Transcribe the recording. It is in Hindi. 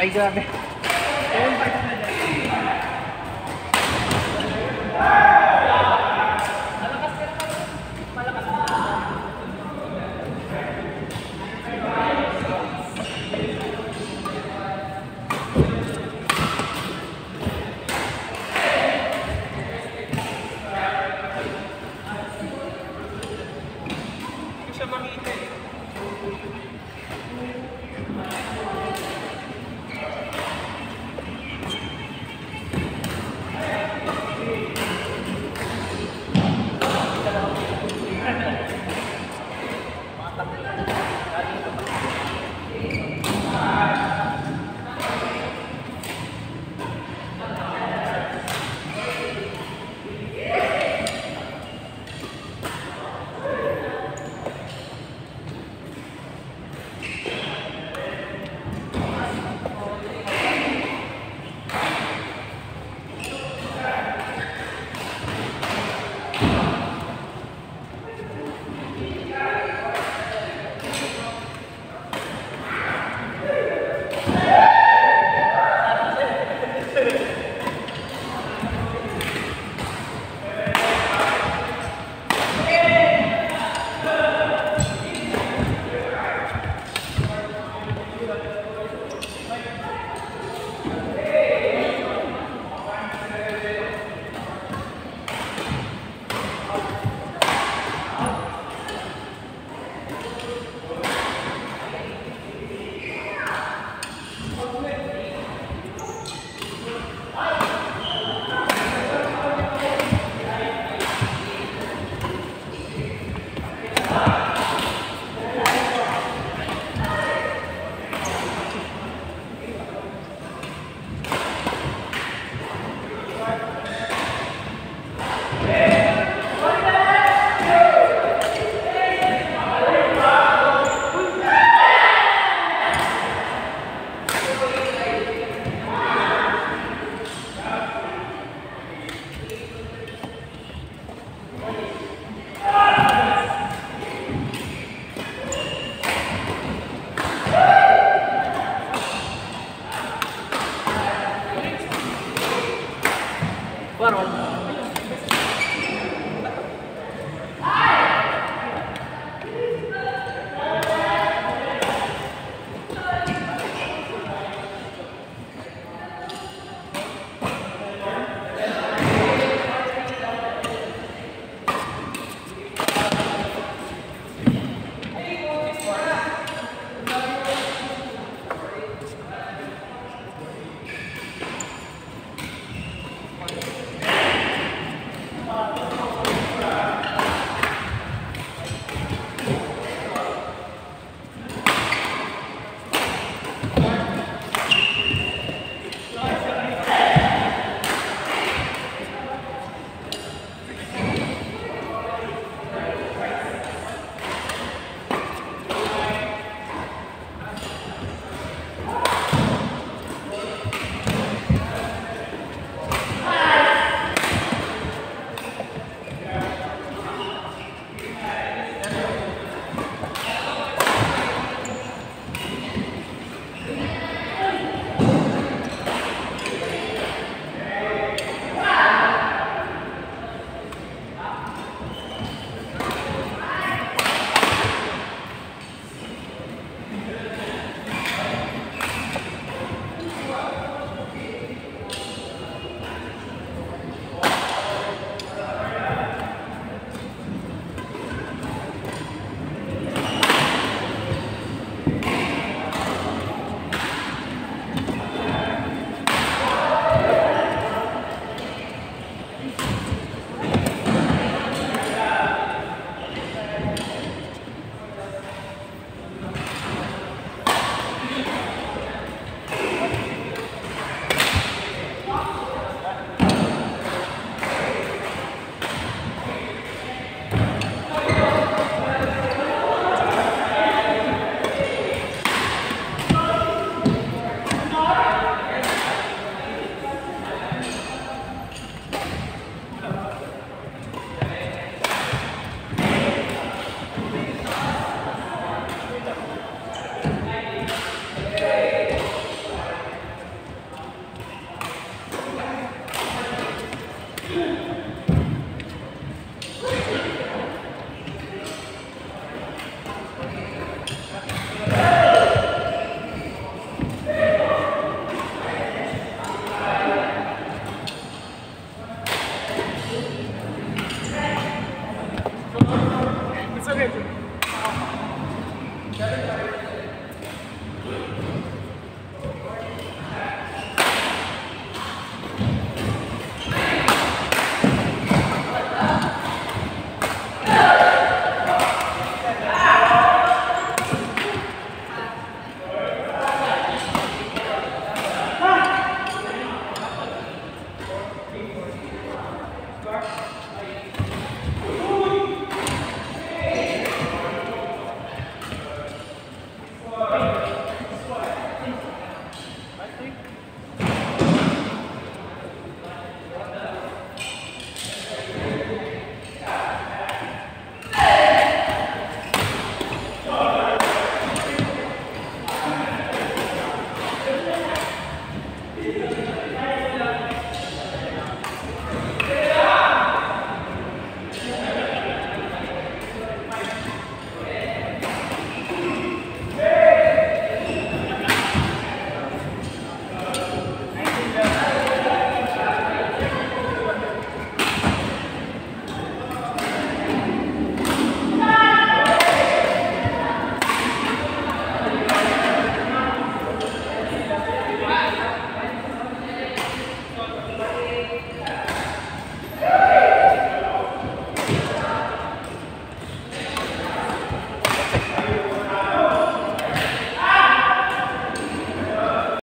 Ay, grabe. Hindi